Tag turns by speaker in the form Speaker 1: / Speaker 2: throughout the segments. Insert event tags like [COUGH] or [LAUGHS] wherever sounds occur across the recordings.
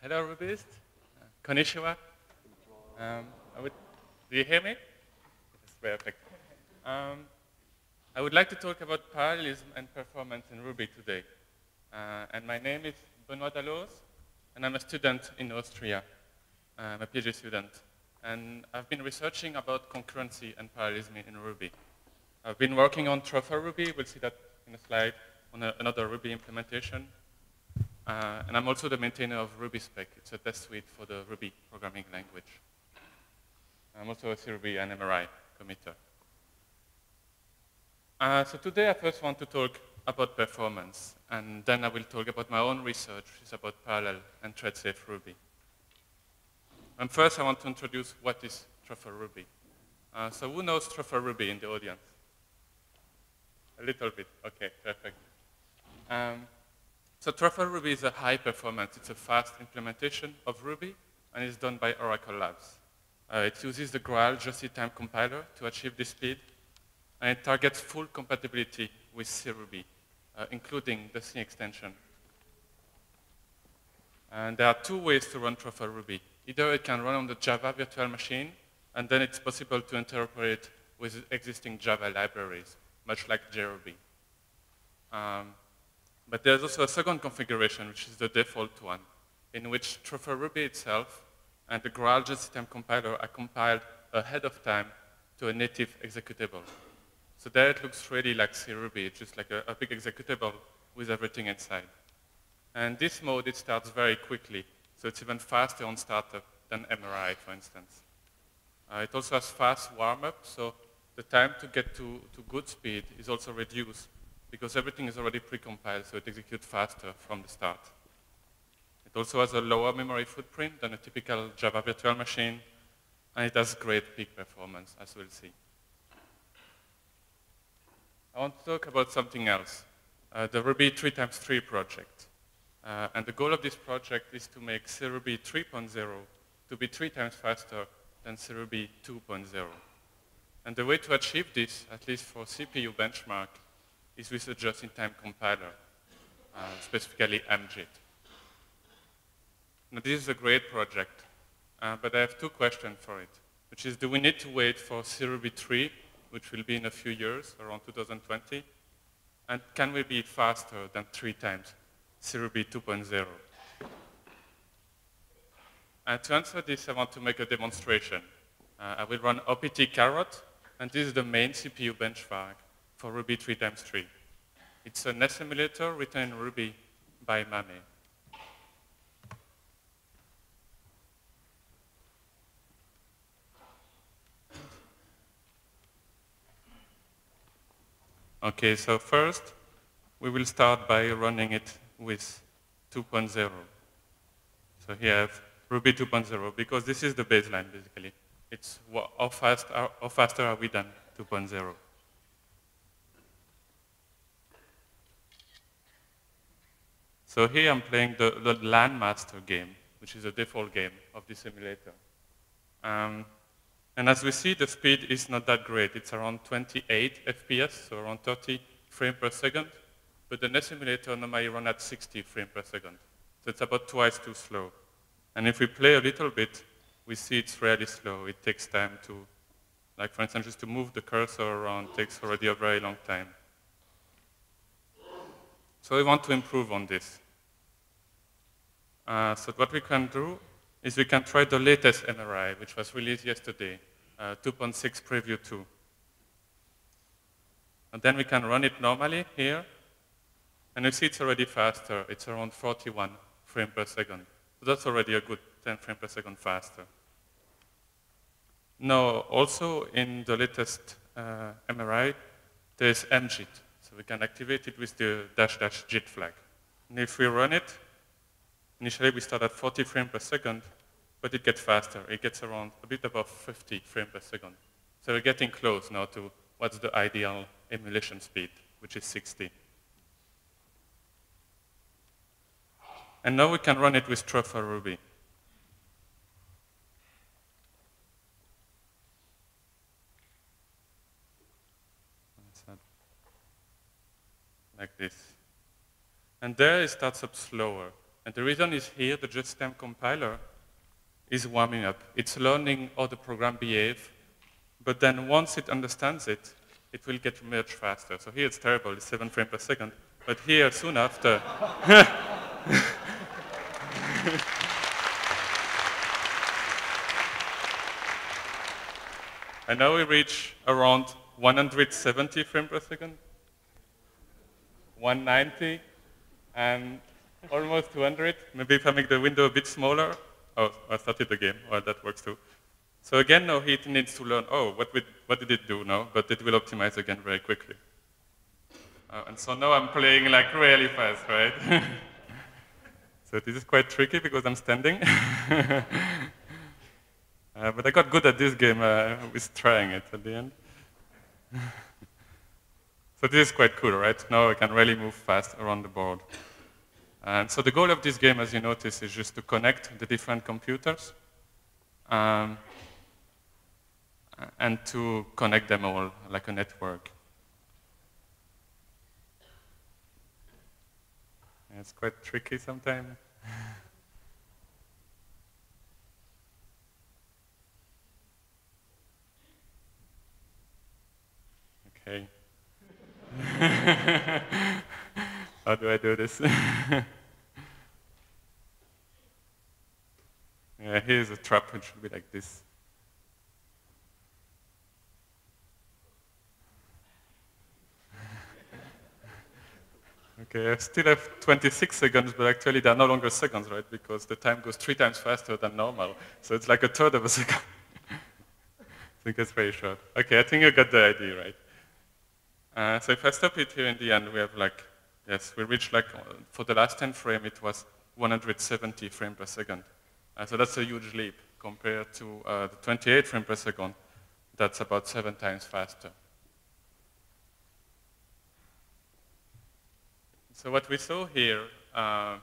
Speaker 1: Hello, Rubyist. Uh, konnichiwa. Um, would, do you hear me? Yes, perfect. Um, I would like to talk about parallelism and performance in Ruby today. Uh, and my name is Benoit Daloze, and I'm a student in Austria. I'm a PhD student. And I've been researching about concurrency and parallelism in Ruby. I've been working on Truffle Ruby. We'll see that in a slide on a, another Ruby implementation. Uh, and I'm also the maintainer of RubySpec. It's a test suite for the Ruby programming language. I'm also a CRuby and MRI committer. Uh, so today I first want to talk about performance, and then I will talk about my own research, which is about parallel and thread-safe Ruby. And first I want to introduce what is Truffle Ruby. Uh, so who knows Truffle Ruby in the audience? A little bit, okay, perfect. Um, so Truffle Ruby is a high performance, it's a fast implementation of Ruby, and it's done by Oracle Labs. Uh, it uses the Graal just-in-time compiler to achieve this speed, and it targets full compatibility with CRuby, uh, including the C extension. And there are two ways to run Truffle Ruby. Either it can run on the Java virtual machine, and then it's possible to interoperate with existing Java libraries, much like JRuby. Um, but there's also a second configuration, which is the default one, in which Truffle Ruby itself and the Graal just-in-time compiler are compiled ahead of time to a native executable. So there it looks really like C Ruby, it's just like a, a big executable with everything inside. And this mode, it starts very quickly, so it's even faster on startup than MRI, for instance. Uh, it also has fast warm-up, so the time to get to, to good speed is also reduced because everything is already precompiled, so it executes faster from the start. It also has a lower memory footprint than a typical Java virtual machine, and it has great peak performance, as we'll see. I want to talk about something else, uh, the Ruby 3x3 project. Uh, and the goal of this project is to make CRuby 3.0 to be three times faster than CRuby 2.0. And the way to achieve this, at least for CPU benchmark, is with a just-in-time compiler, uh, specifically MJIT. Now, this is a great project, uh, but I have two questions for it, which is, do we need to wait for CRuby 3, which will be in a few years, around 2020? And can we be faster than three times CRuby 2.0? And to answer this, I want to make a demonstration. Uh, I will run Optcarrot, and this is the main CPU benchmark for Ruby 3 times 3. It's an S emulator written in Ruby by Mame. Okay, so first, we will start by running it with 2.0. So here I have Ruby 2.0, because this is the baseline, basically. It's how, fast are, how faster are we than 2.0. So here I'm playing the, the Lan Master game, which is a default game of the simulator. Um, and as we see, the speed is not that great. It's around 28 FPS, so around 30 frames per second. But the NES simulator normally runs at 60 frames per second. So it's about twice too slow. And if we play a little bit, we see it's really slow. It takes time to, like for instance, just to move the cursor around takes already a very long time. So we want to improve on this. Uh, so what we can do is we can try the latest MRI, which was released yesterday, uh, 2.6 Preview 2. And then we can run it normally here, and you see it's already faster. It's around 41 frames per second. So that's already a good 10 frames per second faster. Now, also in the latest uh, MRI, there's MJIT. We can activate it with the dash dash JIT flag. And if we run it, initially we start at 40 frames per second, but it gets faster. It gets around a bit above 50 frames per second. So we're getting close now to what's the ideal emulation speed, which is 60. And now we can run it with Truffle Ruby. Like this. And there it starts up slower. And the reason is here, the JustTime compiler is warming up. It's learning how the program behaves, but then once it understands it, it will get much faster. So here it's terrible, it's 7 frames per second. But here, soon after, [LAUGHS] and now we reach around 170 frames per second, 190, and almost 200. Maybe if I make the window a bit smaller. Oh, I started the game. Well, that works too. So again, now it needs to learn, oh, what, what did it do now? But it will optimize again very quickly. Uh, and so now I'm playing like really fast, right? [LAUGHS] so this is quite tricky because I'm standing. [LAUGHS] uh, but I got good at this game uh, with trying it at the end. [LAUGHS] so this is quite cool, right? Now I can really move fast around the board. And so the goal of this game, as you notice, is just to connect the different computers um, and to connect them all like a network. It's quite tricky sometimes. [LAUGHS] okay. How do I do this? [LAUGHS] yeah, here's a trap which should be like this. [LAUGHS] Okay, I still have 26 seconds, but actually they're no longer seconds, right? Because the time goes three times faster than normal. So it's like a third of a [LAUGHS] second. I think it's very short. Okay, I think you got the idea, right? Uh, so if I stop it here in the end, we have like, yes, we reached like, uh, for the last 10 frame, it was 170 frame per second. Uh, so that's a huge leap compared to uh, the 28 frame per second. That's about seven times faster. So what we saw here uh,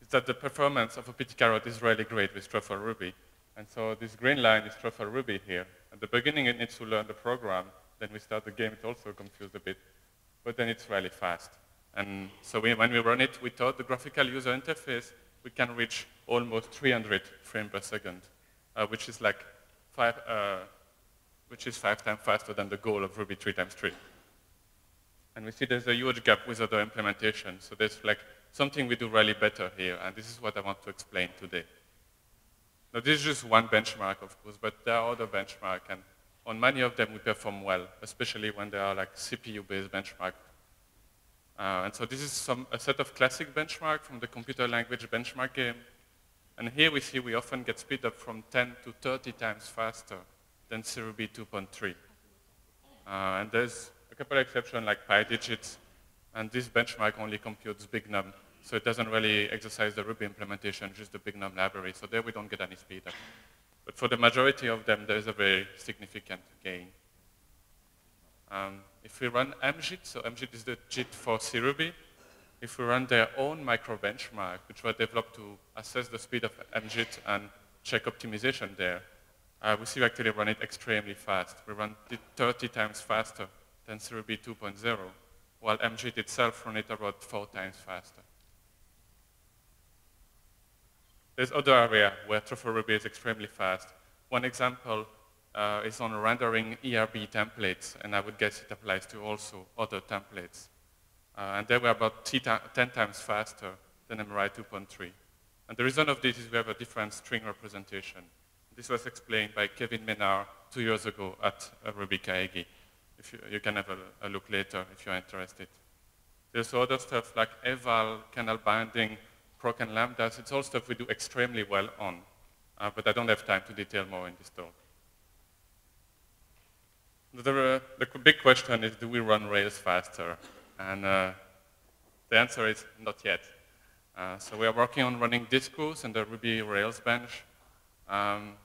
Speaker 1: is that the performance of Optcarrot is really great with truffle Ruby. And so this green line is truffle Ruby here. At the beginning, it needs to learn the program. Then we start the game, it also confused a bit. But then it's really fast. And so we, when we run it, we thought the graphical user interface, we can reach almost 300 frames per second, uh, which is like five, uh, which is five times faster than the goal of Ruby 3 times 3. And we see there's a huge gap with other implementations. So there's like something we do really better here, and this is what I want to explain today. Now this is just one benchmark, of course, but there are other benchmarks, and on many of them we perform well, especially when they are like CPU-based benchmark. Uh, and so this is some, a set of classic benchmark from the computer language benchmark game. And here we see we often get speed up from 10 to 30 times faster than CRuby 2.3. Uh, and there's a couple of exceptions like pidigits, and this benchmark only computes big num, so it doesn't really exercise the Ruby implementation, just the big num library, so there we don't get any speed up. But for the majority of them, there is a very significant gain. Um, if we run mjit, so mjit is the JIT for CRuby, if we run their own micro benchmark, which was developed to assess the speed of mjit and check optimization there, uh, we see we actually run it extremely fast. We run it 30 times faster than CRuby 2.0, while mjit itself run it about four times faster. There's other area where Ruby is extremely fast. One example uh, is on rendering ERB templates, and I would guess it applies to also other templates. Uh, and they were about 10 times faster than MRI 2.3. And the reason of this is we have a different string representation. This was explained by Kevin Menard two years ago at uh. If you, you can have a, a, look later if you're interested. There's other stuff like eval, Kernel binding, proc and lambdas. It's all stuff we do extremely well on, uh, but I don't have time to detail more in this talk. The, uh, the big question is, do we run Rails faster? And uh, the answer is not yet. Uh, so we are working on running Discourse and the Ruby Rails bench. Um,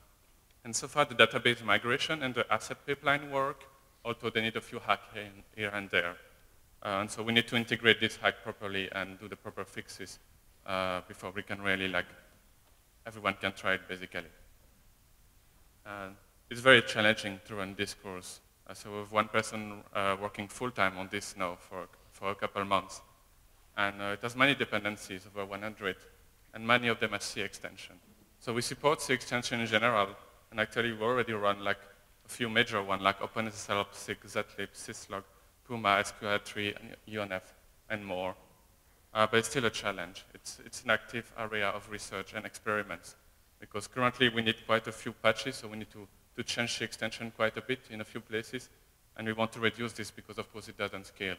Speaker 1: and so far, the database migration and the asset pipeline work, although they need a few hacks here and there. Uh, and so we need to integrate this hack properly and do the proper fixes uh, before we can really, like, everyone can try it, basically. Uh, it's very challenging to run Discourse. Uh, so we have one person uh, working full-time on this now for, for a couple months. And uh, it has many dependencies, over 100. and many of them are C extension. So we support C extension in general, and actually we already run like a few major ones, like OpenSSL, Zlib, Syslog, Puma, SQLite3, and UNF, and more. Uh, but it's still a challenge. It's, it's an active area of research and experiments, because currently we need quite a few patches, so we need to, to change the extension quite a bit in a few places, and we want to reduce this because, of course, it doesn't scale.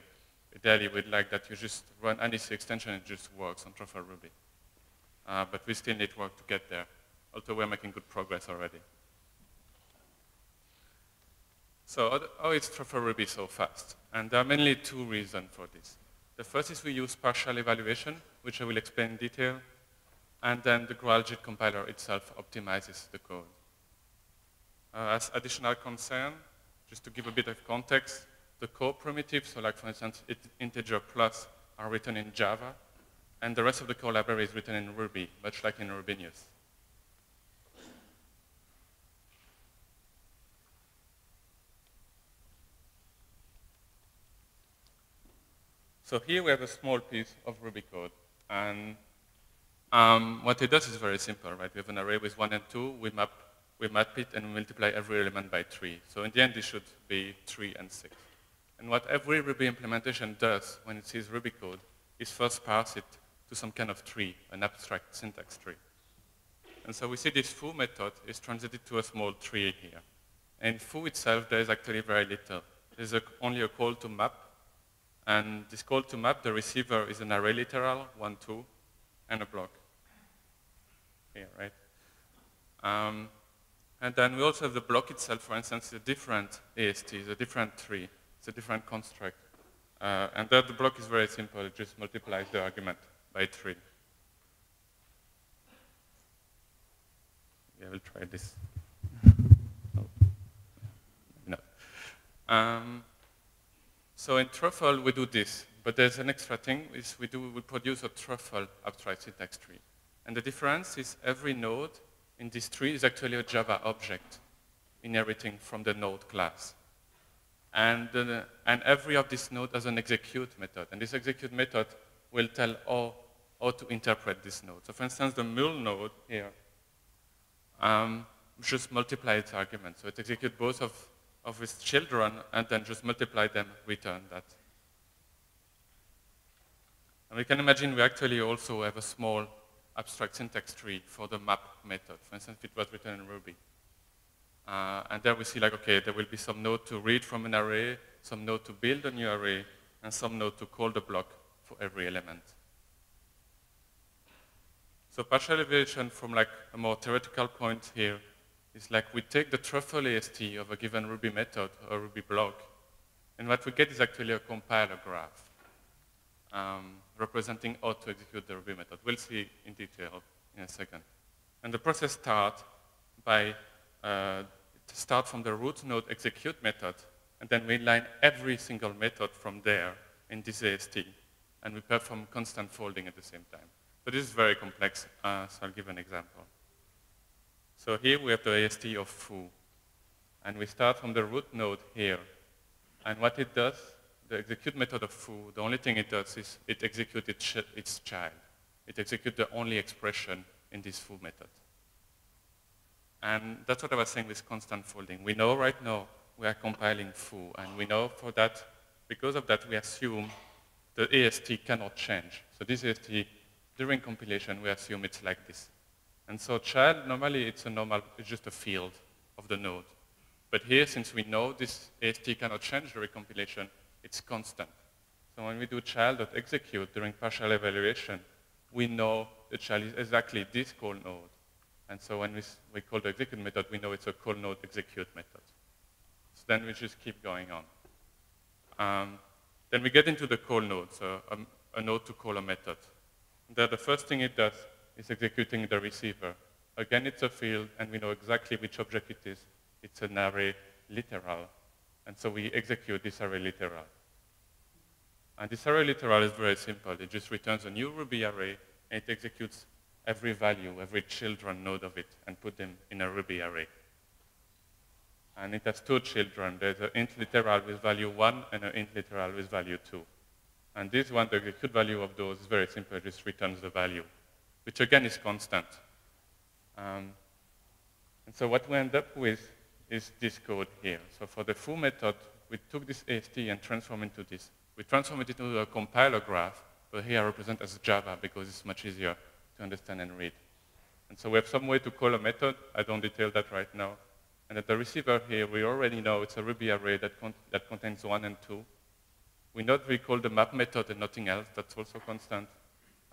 Speaker 1: Ideally, we'd like that you just run any extension and it just works on Truffle Ruby. Uh, but we still need work to get there, although we're making good progress already. So how is Truffle Ruby so fast? And there are mainly two reasons for this. The first is we use partial evaluation, which I will explain in detail, and then the GraalJIT compiler itself optimizes the code. Uh, as additional concern, just to give a bit of context, the core primitives, so like for instance, it, integer plus, are written in Java, and the rest of the core library is written in Ruby, much like in Rubinius. So here we have a small piece of Ruby code. And um, what it does is very simple, right? We have an array with one and two, we map, we map it and we multiply every element by three. So in the end, it should be three and six. And what every Ruby implementation does when it sees Ruby code is first parse it to some kind of tree, an abstract syntax tree. And so we see this foo method is translated to a small tree here. And foo itself, there is actually very little. There's a, only a call to map and this call to map, the receiver is an array literal, one, two, and a block. Here, right? Um, and then we also have the block itself, for instance, a different AST, it's a different tree, it's a different construct. Uh, and that the block is very simple, it just multiplies the argument by three. Yeah, we'll try this. [LAUGHS] No. Um, so in Truffle, we do this. But there's an extra thing, is we, do, we produce a Truffle abstract syntax tree. And the difference is every node in this tree is actually a Java object inheriting from the node class. And, uh, and every of these nodes has an execute method. And this execute method will tell how, how to interpret this node. So for instance, the mul node here um, just multiply its arguments. So it executes both of of his children and then just multiply them, return that. And we can imagine we actually also have a small abstract syntax tree for the map method. For instance, if it was written in Ruby. Uh, and there we see like, okay, there will be some node to read from an array, some node to build a new array, and some node to call the block for every element. So partial evaluation from like a more theoretical point here is like we take the truffle AST of a given Ruby method or Ruby block, and what we get is actually a compiler graph um, representing how to execute the Ruby method. We'll see in detail in a second. And the process starts by uh, start from the root node execute method, and then we inline every single method from there in this AST, and we perform constant folding at the same time. But this is very complex, uh, so I'll give an example. So here we have the AST of foo. And we start from the root node here. And what it does, the execute method of foo, the only thing it does is it executes its, its child. It executes the only expression in this foo method. And that's what I was saying with constant folding. We know right now we are compiling foo, and we know for that, because of that, we assume the AST cannot change. So this AST, during compilation, we assume it's like this. And so child, normally it's a normal, it's just a field of the node. But here, since we know this AST cannot change the recompilation, it's constant. So when we do child.execute during partial evaluation, we know the child is exactly this call node. And so when we, we call the execute method, we know it's a call node execute method. So then we just keep going on. Um, then we get into the call node, so a, a node to call a method. There, the first thing it does is executing the receiver. Again, it's a field, and we know exactly which object it is. It's an array literal. And so we execute this array literal. And this array literal is very simple. It just returns a new Ruby array, and it executes every value, every children node of it, and put them in a Ruby array. And it has two children. There's an int literal with value 1 and an int literal with value 2. And this one, the execute value of those is very simple. It just returns the value which again is constant. Um, and so what we end up with is this code here. So for the full method, we took this AST and transformed into this. We transformed it into a compiler graph, but here I represent as Java because it's much easier to understand and read. And so we have some way to call a method. I don't detail that right now. And at the receiver here, we already know it's a Ruby array that, that contains 1 and 2. We not recall the map method and nothing else. That's also constant.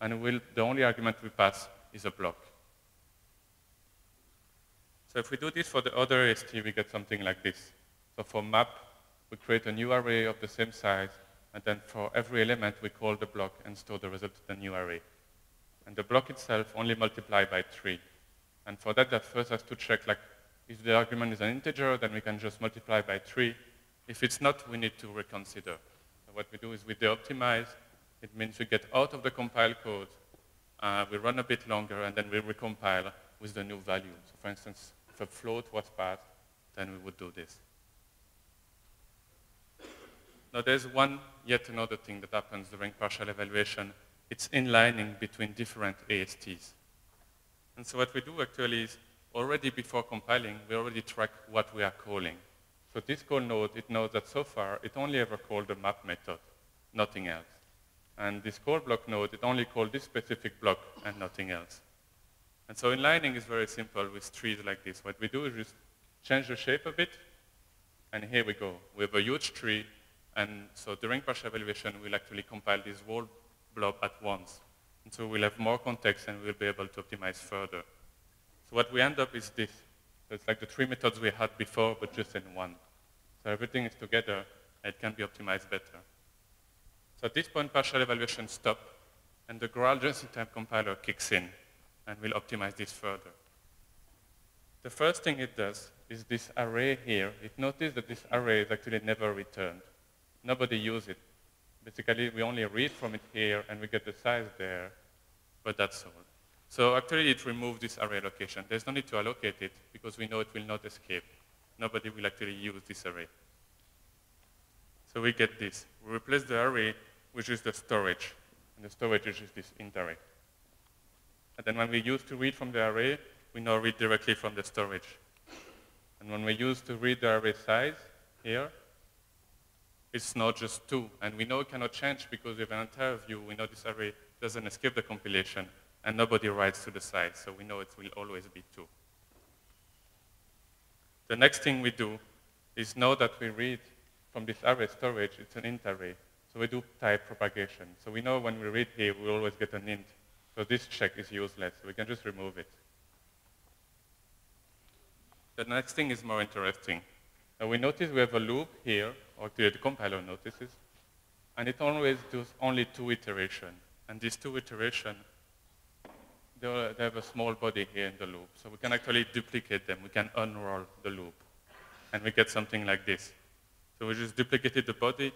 Speaker 1: And we'll, the only argument we pass is a block. So if we do this for the other AST, we get something like this. So for map, we create a new array of the same size, and then for every element, we call the block and store the result of the new array. And the block itself only multiply by 3. And for that, that first has to check, like, if the argument is an integer, then we can just multiply by 3. If it's not, we need to reconsider. So what we do is we de-optimize. It means we get out of the compile code, uh, we run a bit longer, and then we recompile with the new value. So for instance, if a float was passed, then we would do this. Now there's one, yet another thing that happens during partial evaluation. It's inlining between different ASTs. And so what we do actually is already before compiling, we already track what we are calling. So this call node, it knows that so far, it only ever called the map method, nothing else. And this call block node, it only called this specific block and nothing else. And so inlining is very simple with trees like this. What we do is just change the shape a bit, and here we go. We have a huge tree, and so during partial evaluation, we'll actually compile this whole blob at once. And so we'll have more context, and we'll be able to optimize further. So what we end up is this. So it's like the three methods we had before, but just in one. So everything is together, and it can be optimized better. So at this point, partial evaluation stops, and the Graal just-in-time compiler kicks in and we'll optimize this further. The first thing it does is this array here. It noticed that this array is actually never returned. Nobody uses it. Basically, we only read from it here, and we get the size there, but that's all. So actually, it removed this array location. There's no need to allocate it, because we know it will not escape. Nobody will actually use this array. So we get this. We replace the array, which is the storage. And the storage is this array. And then when we use to read from the array, we now read directly from the storage. And when we use to read the array size here, it's not just 2. And we know it cannot change because we have an entire view. We know this array doesn't escape the compilation, and nobody writes to the size, so we know it will always be 2. The next thing we do is know that we read from this array storage, it's an int array. So we do type propagation. So we know when we read here, we always get an int so this check is useless. We can just remove it. The next thing is more interesting. Now we notice we have a loop here, or the compiler notices, and it always does only two iterations. And these two iterations, they have a small body here in the loop. So we can actually duplicate them. We can unroll the loop. And we get something like this. So we just duplicated the body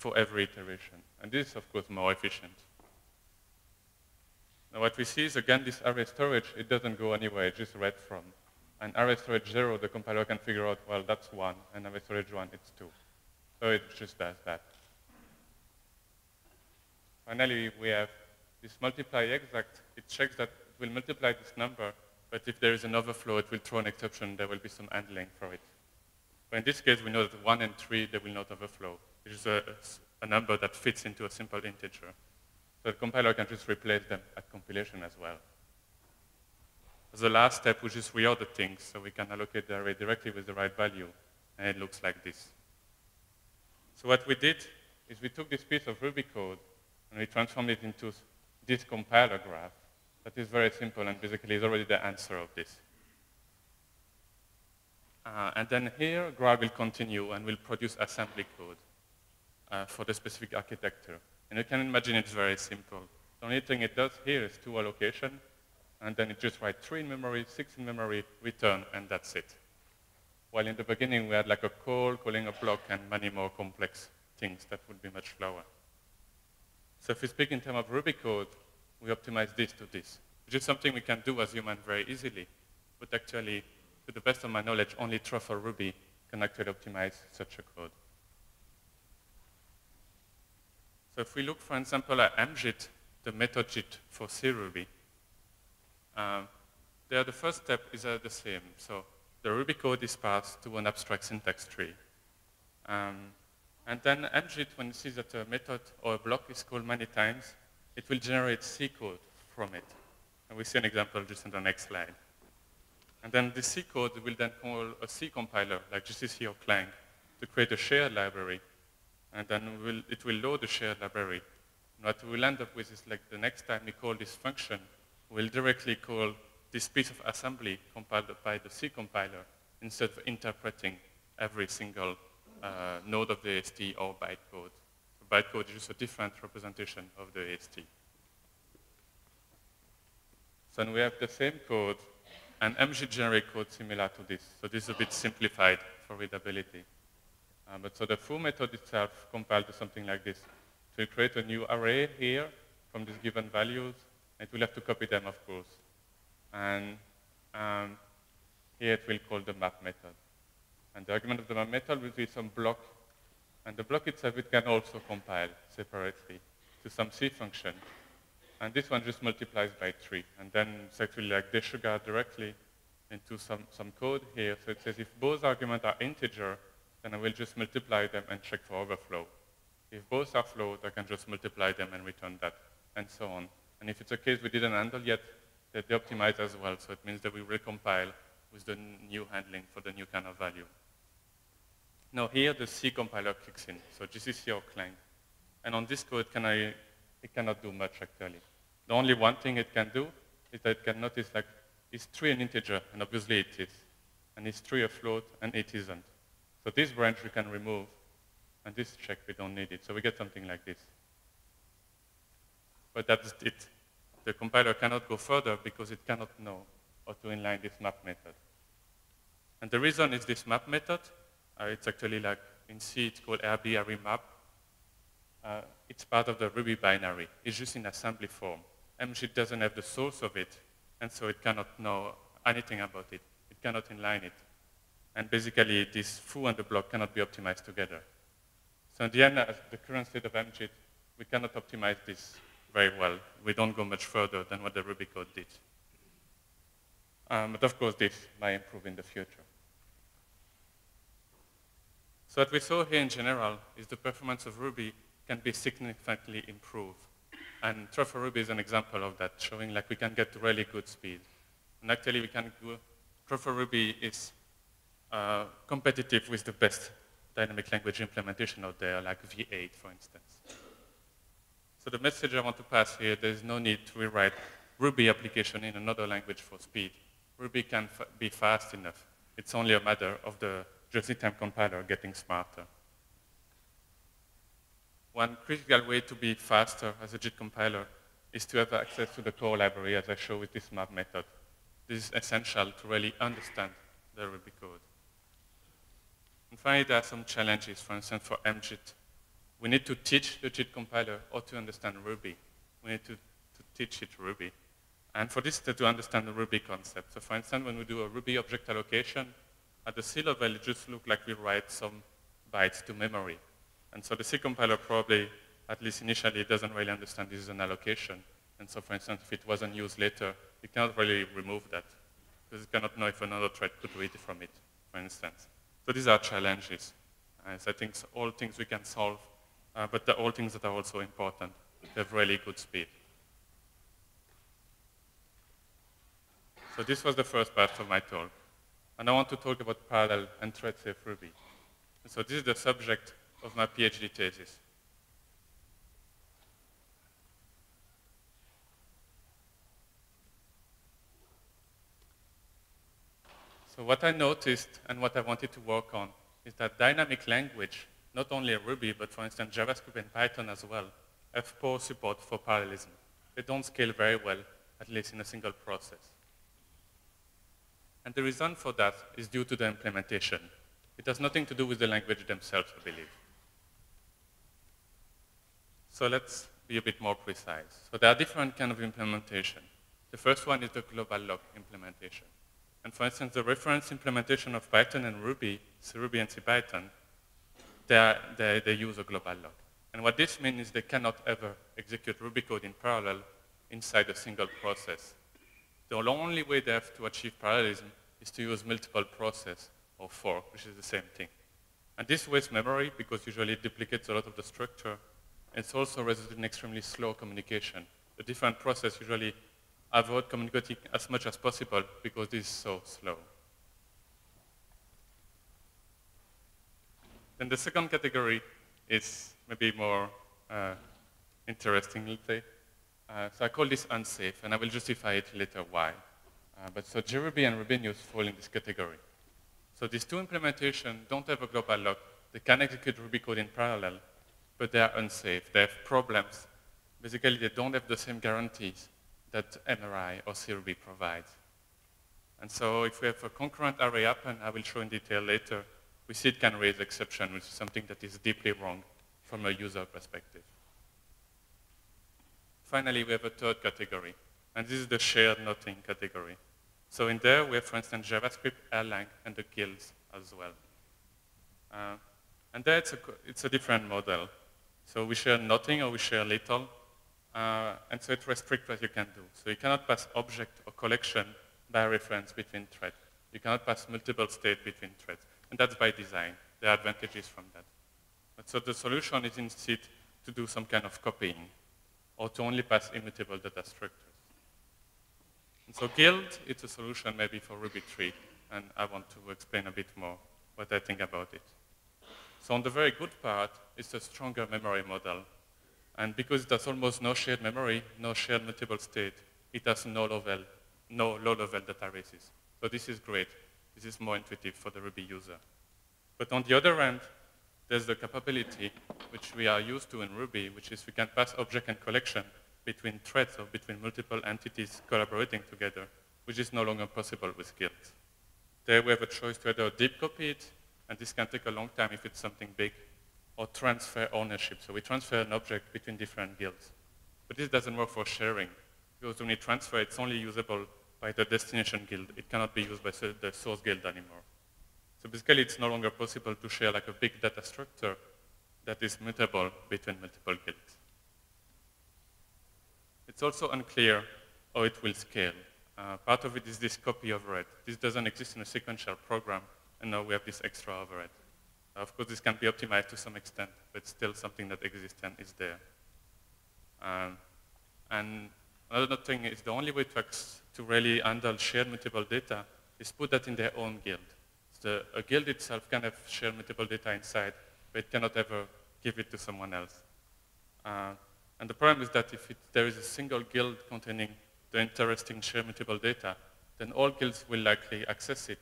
Speaker 1: for every iteration. And this is, of course, more efficient. Now what we see is, again, this array storage, it doesn't go anywhere, it just read from. And array storage 0, the compiler can figure out, well, that's 1, and array storage 1, it's 2. So it just does that. Finally, we have this multiply exact. It checks that it will multiply this number, but if there is an overflow, it will throw an exception. There will be some handling for it. But in this case, we know that 1 and 3, they will not overflow. It is a, a number that fits into a simple integer. So the compiler can just replace them at compilation as well. As the last step, we just reorder things so we can allocate the array directly with the right value, and it looks like this. So what we did is we took this piece of Ruby code and we transformed it into this compiler graph that is very simple and basically is already the answer of this. Uh, and then here, Graal will continue and will produce assembly code uh, for the specific architecture. And you can imagine it's very simple. The only thing it does here is two allocation, and then it just writes three in memory, six in memory, return, and that's it. While in the beginning we had like a call, calling a block, and many more complex things that would be much slower. So if we speak in terms of Ruby code, we optimize this to this, which is something we can do as human very easily. But actually, to the best of my knowledge, only Truffle Ruby can actually optimize such a code. So if we look, for example, at mjit, the method JIT for Ruby, um, there the first step is uh, the same. So the Ruby code is passed to an abstract syntax tree. Um, and then MJIT, when it sees that a method or a block is called many times, it will generate C code from it. And we see an example just in the next slide. And then the C code will then call a C compiler, like GCC or Clang, to create a shared library. And then we'll, it will load the shared library. And what we'll end up with is like the next time we call this function, we'll directly call this piece of assembly compiled by the C compiler instead of interpreting every single uh, node of the AST or bytecode. So bytecode is just a different representation of the AST. So we have the same code, and MJIT generate code similar to this. So this is a bit simplified for readability. Uh, but so the foo method itself compiled to something like this. So you create a new array here from these given values, and it will have to copy them, of course. And um, here it will call the map method. And the argument of the map method will be some block, and the block itself it can also compile separately to some C function. And this one just multiplies by 3. And then it's actually like disregard directly into some, some code here. So it says if both arguments are integer, then I will just multiply them and check for overflow. If both are float, I can just multiply them and return that, and so on. And if it's a case we didn't handle yet, that they optimize as well. So it means that we recompile with the new handling for the new kind of value. Now here the C compiler kicks in, so GCC or Clang. And on this code, can I, it cannot do much actually. The only one thing it can do is that it can notice like, is 3 an integer? And obviously it is. And is 3 a float? And it isn't. So this branch we can remove, and this check we don't need it. So we get something like this. But that's it. The compiler cannot go further because it cannot know how to inline this map method. And the reason is this map method. Uh, it's actually like in C, it's called RB map. Uh, it's part of the Ruby binary. It's just in assembly form. MJIT doesn't have the source of it, and so it cannot know anything about it. It cannot inline it. And basically, this foo and the block cannot be optimized together. So in the end, the current state of MJIT, we cannot optimize this very well. We don't go much further than what the Ruby code did. Um, but of course, this might improve in the future. So what we saw here in general is the performance of Ruby can be significantly improved and Truffle Ruby is an example of that, showing like we can get really good speed. And actually we can go, Truffle Ruby is uh, competitive with the best dynamic language implementation out there, like V8, for instance. So the message I want to pass here, there's no need to rewrite Ruby application in another language for speed. Ruby can be fast enough. It's only a matter of the just-in-time compiler getting smarter. One critical way to be faster as a JIT compiler is to have access to the core library, as I show with this map method. This is essential to really understand the Ruby code. And finally, there are some challenges, for instance, for MJIT. We need to teach the JIT compiler how to understand Ruby. We need to, to teach it Ruby. And for this, to understand the Ruby concept. So for instance, when we do a Ruby object allocation, at the C level, it just looks like we write some bytes to memory. And so the C compiler probably, at least initially, doesn't really understand this is an allocation. And so for instance, if it wasn't used later, you cannot really remove that because it cannot know if another thread could read from it, for instance. So these are challenges. And I think all things we can solve, uh, but they're all things that are also important. They have really good speed. So this was the first part of my talk. And I want to talk about parallel and thread-safe Ruby. So this is the subject of my PhD thesis. So what I noticed and what I wanted to work on is that dynamic language, not only Ruby, but for instance JavaScript and Python as well, have poor support for parallelism. They don't scale very well, at least in a single process. And the reason for that is due to the implementation. It has nothing to do with the language themselves, I believe. So let's be a bit more precise. So there are different kind of implementation. The first one is the global lock implementation. And for instance, the reference implementation of Python and Ruby, so Ruby and CPython, they, they, they use a global lock. And what this means is they cannot ever execute Ruby code in parallel inside a single process. The only way they have to achieve parallelism is to use multiple process or fork, which is the same thing. And this wastes memory because usually it duplicates a lot of the structure. It's also results in extremely slow communication. The different process usually avoid communicating as much as possible because this is so slow. Then the second category is maybe more uh, interesting, let's say. Uh, so I call this unsafe, and I will justify it later why. Uh, but so JRuby and Rubinius fall in this category. So these two implementations don't have a global lock. They can execute Ruby code in parallel, but they are unsafe. They have problems. Basically, they don't have the same guarantees that MRI or CRuby provides. And so if we have a concurrent array happen, I will show in detail later, we see it can raise exception, which is something that is deeply wrong from a user perspective. Finally, we have a third category, and this is the shared nothing category. So in there, we have, for instance, JavaScript, Erlang, and the guilds as well. Uh, and there, it's a, it's a different model. So we share nothing or we share little, uh, and so it restricts what you can do. So you cannot pass object or collection by reference between threads. You cannot pass mutable state between threads. And that's by design. There are advantages from that. But so the solution is instead to do some kind of copying or to only pass immutable data structures. And so Guild, it's a solution maybe for Ruby 3, and I want to explain a bit more what I think about it. So on the very good part, it's a stronger memory model. And because it has almost no shared memory, no shared mutable state, it has no level, no low-level data races. So this is great. This is more intuitive for the Ruby user. But on the other end, there's the capability, which we are used to in Ruby, which is we can pass object and collection between threads or between multiple entities collaborating together, which is no longer possible with guilds. There we have a choice to either deep copy it, and this can take a long time if it's something big, or transfer ownership. So we transfer an object between different guilds. But this doesn't work for sharing, because when you transfer, it's only usable by the destination guild. It cannot be used by the source guild anymore. So basically, it's no longer possible to share like a big data structure that is mutable between multiple guilds. It's also unclear how it will scale. Uh, part of it is this copy overhead. This doesn't exist in a sequential program, and now we have this extra overhead. Of course, this can be optimized to some extent, but still something that exists and is there. Um, and another thing is the only way to, to really handle shared mutable data is put that in their own guild. So a guild itself can have shared mutable data inside, but it cannot ever give it to someone else. Uh, and the problem is that if it, there is a single guild containing the interesting shared mutable data, then all guilds will likely access it.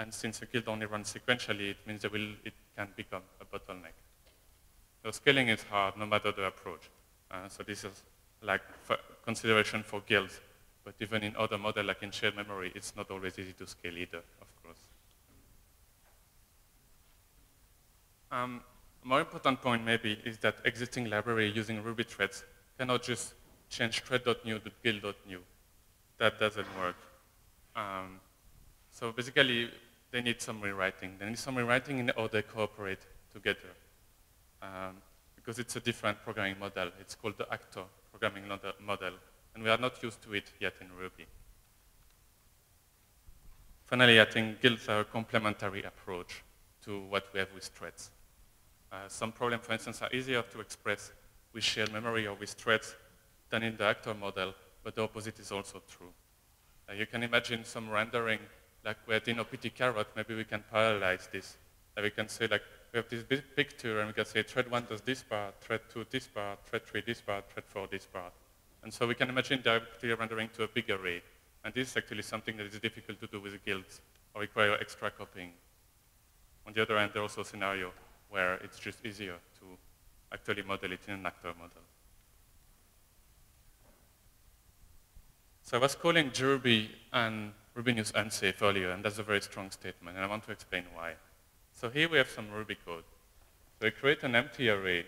Speaker 1: And since a guild only runs sequentially, it means it, will, it can become a bottleneck. So scaling is hard, no matter the approach. Uh, so this is like consideration for guilds. But even in other models, like in shared memory, it's not always easy to scale either, of course. Um, a more important point maybe is that existing library using Ruby threads cannot just change thread.new to guild.new. That doesn't work. Um, so basically, they need some rewriting. They need some rewriting in order they cooperate together. Um, because it's a different programming model. It's called the actor programming model, and we are not used to it yet in Ruby. Finally, I think guilds are a complementary approach to what we have with threads. Uh, some problems, for instance, are easier to express with shared memory or with threads than in the actor model, but the opposite is also true. Uh, you can imagine some rendering, like had in Optcarrot, maybe we can parallelize this. Uh, we can say, like, we have this big picture, and we can say thread 1 does this part, thread 2 this part, thread 3 this part, thread 4 this part. And so we can imagine directly rendering to a big array. And this is actually something that is difficult to do with guilds or require extra copying. On the other hand, there's also a scenario where it's just easier to actually model it in an actor model. So I was calling JRuby and Rubinius unsafe earlier, and that's a very strong statement, and I want to explain why. So here we have some Ruby code. So we create an empty array,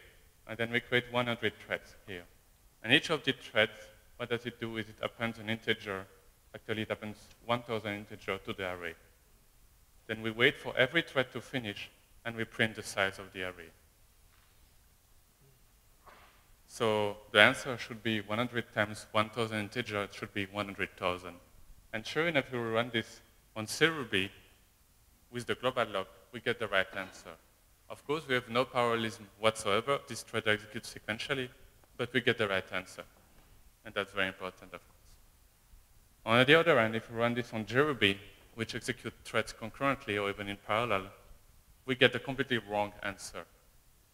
Speaker 1: and then we create 100 threads here. And each of the threads, what does it do is it appends an integer, actually it appends 1,000 integer to the array. Then we wait for every thread to finish, and we print the size of the array. So the answer should be 100 times 1,000 integer, it should be 100,000. And sure enough, if we run this on C-Ruby with the global lock, we get the right answer. Of course, we have no parallelism whatsoever. This thread executes sequentially, but we get the right answer. And that's very important, of course. On the other hand, if we run this on JRuby, which execute threads concurrently or even in parallel, we get a completely wrong answer.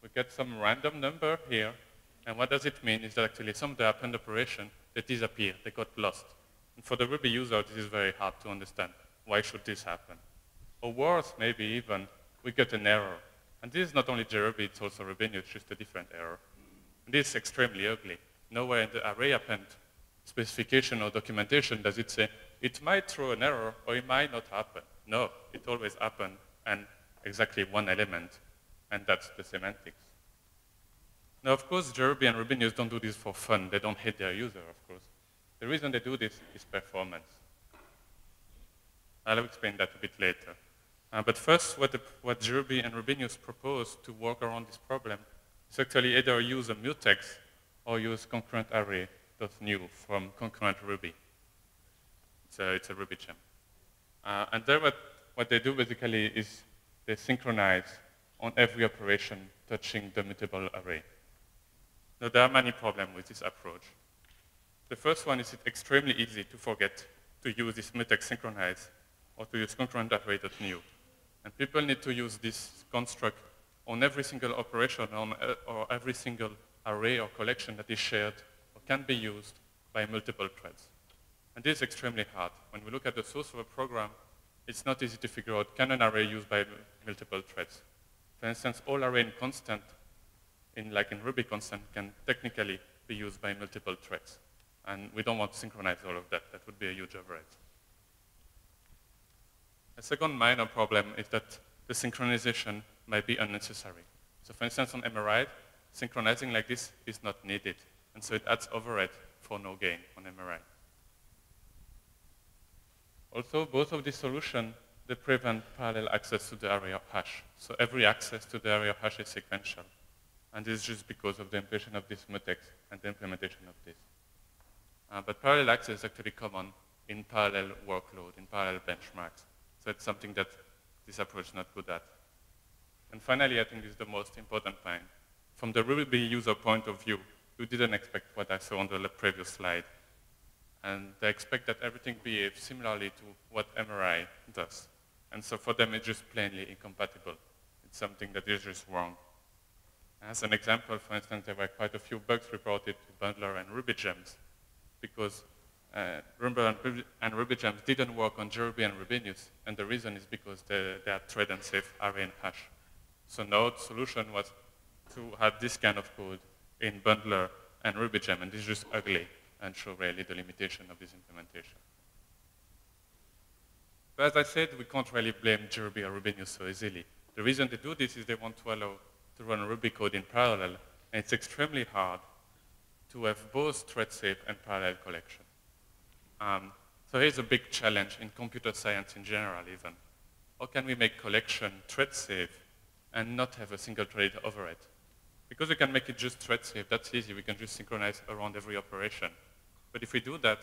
Speaker 1: We get some random number here, and what does it mean is that actually some of the append operation, they disappear, they got lost. And for the Ruby user, this is very hard to understand. Why should this happen? Or worse, maybe even, we get an error. And this is not only JRuby, it's also Rubinius, it's just a different error. And this is extremely ugly. Nowhere in the array append specification or documentation does it say, it might throw an error or it might not happen. No, it always happens and exactly one element, and that's the semantics. Now, of course, JRuby and Rubinius don't do this for fun. They don't hate their user, of course. The reason they do this is performance. I'll explain that a bit later. Uh, but first, what, the, what and Rubinius propose to work around this problem is actually either use a mutex or use concurrent array new from concurrent Ruby. It's a, it's a Ruby gem. Uh, and there what, what they do basically is they synchronize on every operation touching the mutable array. Now there are many problems with this approach. The first one is it's extremely easy to forget to use this mutex synchronize or to use concurrent array.new. And people need to use this construct on every single operation on, uh, or every single array or collection that is shared or can be used by multiple threads. And this is extremely hard. When we look at the source of a program, it's not easy to figure out can an array used by multiple threads. For instance, all array in constant, in like in Ruby constant, can technically be used by multiple threads. And we don't want to synchronize all of that. That would be a huge overhead. A second minor problem is that the synchronization might be unnecessary. So for instance, on MRI, synchronizing like this is not needed. And so it adds overhead for no gain on MRI. Also, both of these solutions, they prevent parallel access to the array of hash. So every access to the array of hash is sequential. And this is just because of the implementation of this mutex and the implementation of this. Uh, but parallel access is actually common in parallel workload, in parallel benchmarks. So it's something that this approach is not good at. And finally, I think this is the most important point. From the Ruby user point of view, you didn't expect what I saw on the previous slide. And they expect that everything behaves similarly to what MRI does. And so for them, it's just plainly incompatible. It's something that is just wrong. As an example, for instance, there were quite a few bugs reported to Bundler and Ruby gems because uh, and, and Ruby gems didn't work on JRuby and Rubinius, and the reason is because they, they are thread and safe array and hash. So the solution was to have this kind of code in Bundler and RubyGem, and this is just ugly and show really the limitation of this implementation. But as I said, we can't really blame JRuby or Rubinius so easily. The reason they do this is they want to allow to run Ruby code in parallel, and it's extremely hard to have both thread safe and parallel collection. Um, so here's a big challenge in computer science in general even. How can we make collection thread safe and not have a single thread overhead? Because we can make it just thread safe, that's easy. We can just synchronize around every operation. But if we do that,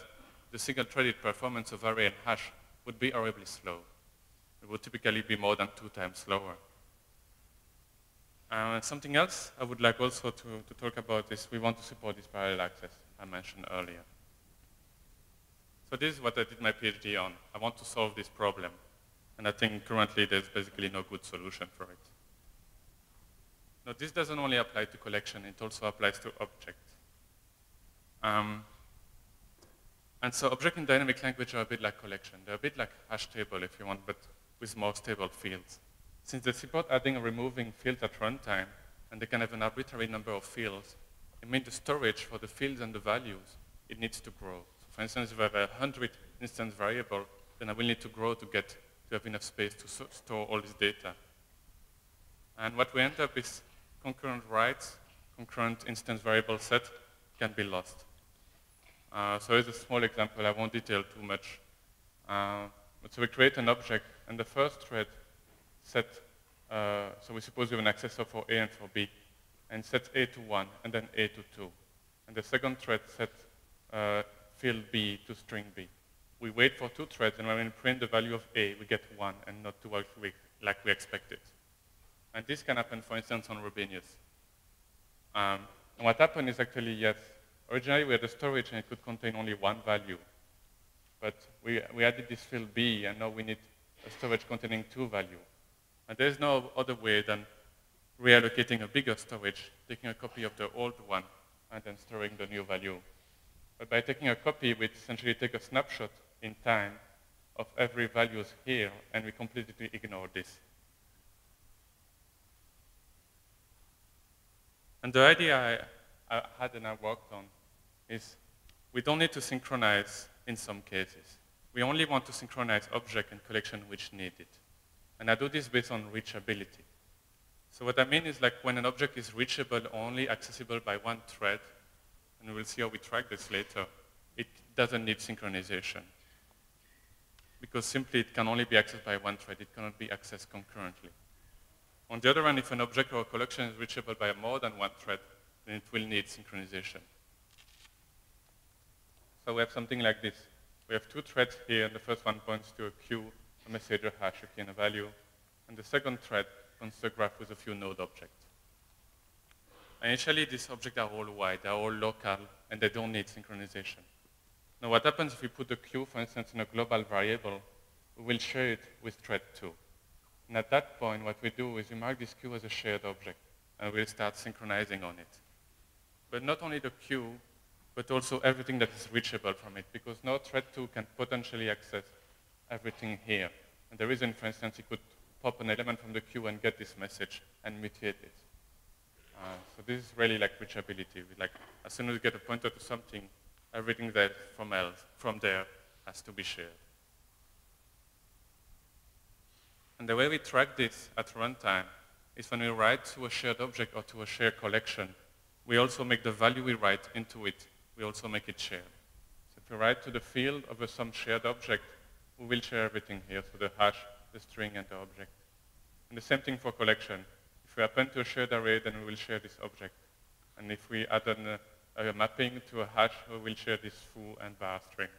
Speaker 1: the single-threaded performance of array and hash would be horribly slow. It would typically be more than two times slower. Uh, something else I would like also to, to talk about is we want to support this parallel access I mentioned earlier. So this is what I did my PhD on. I want to solve this problem. And I think currently there's basically no good solution for it. Now, this doesn't only apply to collection, it also applies to object. Um, and so object in dynamic language are a bit like collection. They're a bit like hash table, if you want, but with more stable fields. Since they support adding and removing fields at runtime, and they can have an arbitrary number of fields, it means the storage for the fields and the values, it needs to grow. So for instance, if I have a 100 instance variable, then I will need to grow to get to have enough space to store all this data. And what we end up is concurrent writes, concurrent instance variable set can be lost. Uh, so here's a small example. I won't detail too much. Uh, so we create an object, and the first thread set, uh, so we suppose we have an accessor for A and for B, and set A to 1, and then A to 2. And the second thread set uh, field B to string B. we wait for two threads, and when we print the value of A, we get one and not two like we, like we expected. And this can happen, for instance, on Rubinius. Um, and what happened is actually, yes, originally we had a storage and it could contain only one value. But we, we added this field B, and now we need a storage containing two values. And there's no other way than reallocating a bigger storage, taking a copy of the old one, and then storing the new value. But by taking a copy, we essentially take a snapshot in time of every values here, and we completely ignore this. And the idea I, I had and I worked on is we don't need to synchronize in some cases. We only want to synchronize object and collection which need it. And I do this based on reachability. So what I mean is like when an object is reachable, only accessible by one thread, and we'll see how we track this later, it doesn't need synchronization. Because simply it can only be accessed by one thread, it cannot be accessed concurrently. On the other hand, if an object or a collection is reachable by more than one thread, then it will need synchronization. So we have something like this. We have two threads here, and the first one points to a queue, a message, a hash, a key, and a value. And the second thread to a graph with a few node objects. Initially, these objects are all wide, they're all local, and they don't need synchronization. Now, what happens if we put the queue, for instance, in a global variable, we will share it with thread 2. And at that point, what we do is we mark this queue as a shared object, and we'll start synchronizing on it. But not only the queue, but also everything that is reachable from it, because now thread 2 can potentially access everything here. And the reason, for instance, you could pop an element from the queue and get this message and mutate it. Uh, so this is really like reachability. Like as soon as you get a pointer to something, everything that from else from there has to be shared. And the way we track this at runtime is when we write to a shared object or to a shared collection, we also make the value we write into it, we also make it shared. So if we write to the field of some shared object, we will share everything here, so the hash, the string, and the object. And the same thing for collection. If we append to a shared array, then we will share this object. And if we add an, uh, a mapping to a hash, we will share these foo and bar strings.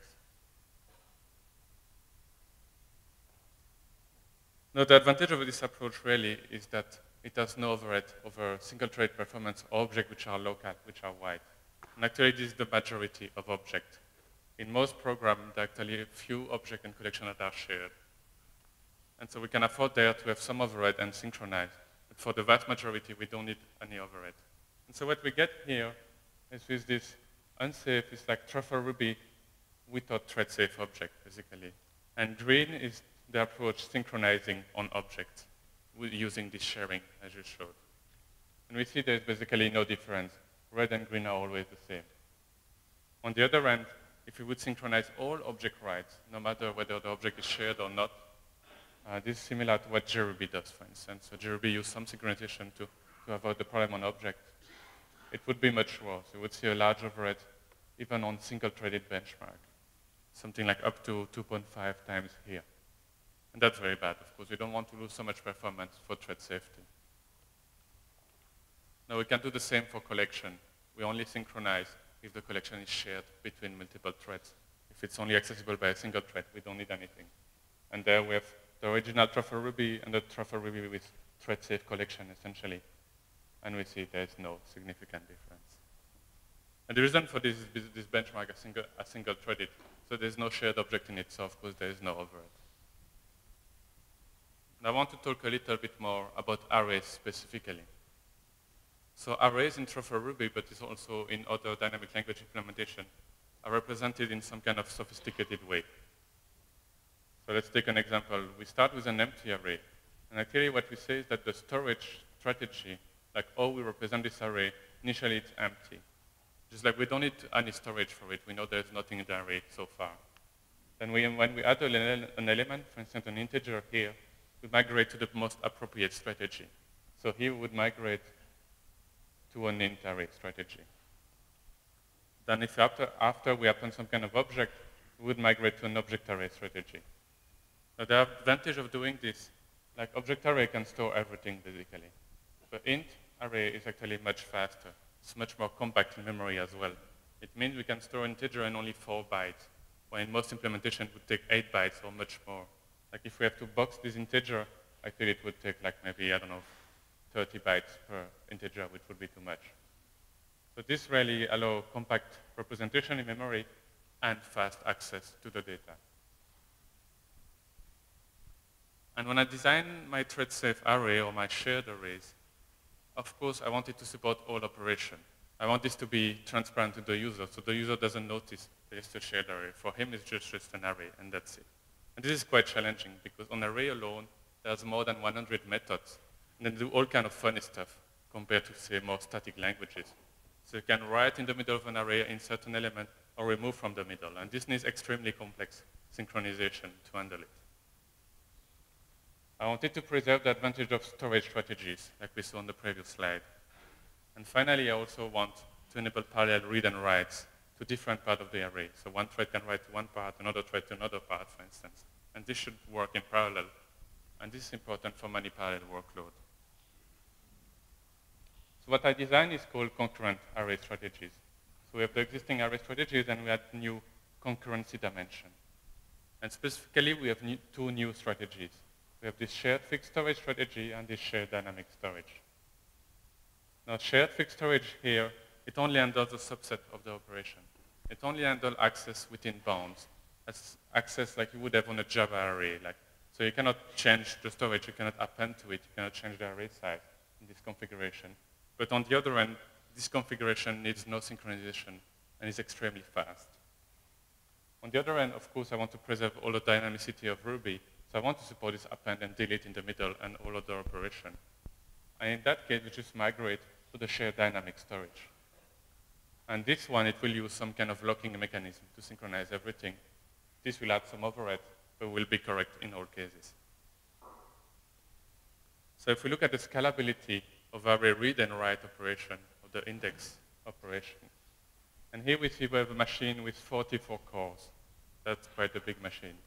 Speaker 1: Now, the advantage of this approach really is that it has no overhead over single-thread performance or objects which are local, which are wide. And actually, this is the majority of objects. In most programs, actually a few objects and collections that are shared. And so we can afford there to have some overhead and synchronize. But for the vast majority, we don't need any overhead. And so what we get here is with this unsafe, it's like truffle Ruby without thread safe object, basically. And green is the approach synchronizing on objects using this sharing, as you showed. And we see there's basically no difference. Red and green are always the same. On the other hand, if we would synchronize all object writes, no matter whether the object is shared or not, uh, this is similar to what JRuby does, for instance. So JRuby uses some synchronization to, to avoid the problem on object. It would be much worse. You would see a large overhead even on single-threaded benchmark, something like up to 2.5 times here. And that's very bad, of course. We don't want to lose so much performance for thread safety. Now we can do the same for collection. We only synchronize if the collection is shared between multiple threads. If it's only accessible by a single thread, we don't need anything. And there we have the original Truffle Ruby and the Truffle Ruby with thread-safe collection, essentially. And we see there's no significant difference. And the reason for this is this benchmark a single, a single threaded. So there's no shared object in itself because there is no overhead. And I want to talk a little bit more about arrays specifically. So arrays in Truffle Ruby, but it's also in other dynamic language implementation, are represented in some kind of sophisticated way. So let's take an example. We start with an empty array. And actually what we say is that the storage strategy, like how we represent this array, initially it's empty. Just like we don't need any storage for it. We know there's nothing in the array so far. Then we, when we add an element, for instance, an integer here, we migrate to the most appropriate strategy. So here we would migrate to an int array strategy. Then if after, after we append some kind of object, we would migrate to an object array strategy. Now the advantage of doing this, like object array can store everything basically. But int array is actually much faster. It's much more compact in memory as well. It means we can store integer in only four bytes. when in most implementation would take 8 bytes or much more. Like if we have to box this integer, I feel it would take like maybe, I don't know, 30 bytes per integer, which would be too much. So this really allows compact representation in memory and fast access to the data. And when I designed my thread-safe array or my shared arrays, of course, I wanted to support all operation. I want this to be transparent to the user, so the user doesn't notice there's a shared array. For him, it's just, just an array, and that's it. And this is quite challenging, because on array alone, there's more than 100 methods, and then do all kind of funny stuff compared to, say, more static languages. So you can write in the middle of an array, insert an element, or remove from the middle. And this needs extremely complex synchronization to handle it. I wanted to preserve the advantage of storage strategies, like we saw on the previous slide. And finally, I also want to enable parallel read and writes to different parts of the array. So one thread can write to one part, another thread to another part, for instance. And this should work in parallel. And this is important for many parallel workloads. So what I designed is called concurrent array strategies. So we have the existing array strategies, and we add new concurrency dimension. And specifically, we have new, two new strategies. We have this shared fixed storage strategy and this shared dynamic storage. Now, shared fixed storage here, it only handles a subset of the operation. It only handles access within bounds. That's access like you would have on a Java array. Like, so you cannot change the storage, you cannot append to it, you cannot change the array size in this configuration. But on the other end, this configuration needs no synchronization and is extremely fast. On the other end, of course, I want to preserve all the dynamicity of Ruby, so I want to support this append and delete in the middle and all other operation. And in that case, we just migrate to the shared dynamic storage. And this one, it will use some kind of locking mechanism to synchronize everything. This will add some overhead, but will be correct in all cases. So if we look at the scalability of every read and write operation, of the index operation, and here we see we have a machine with 44 cores. That's quite a big machine.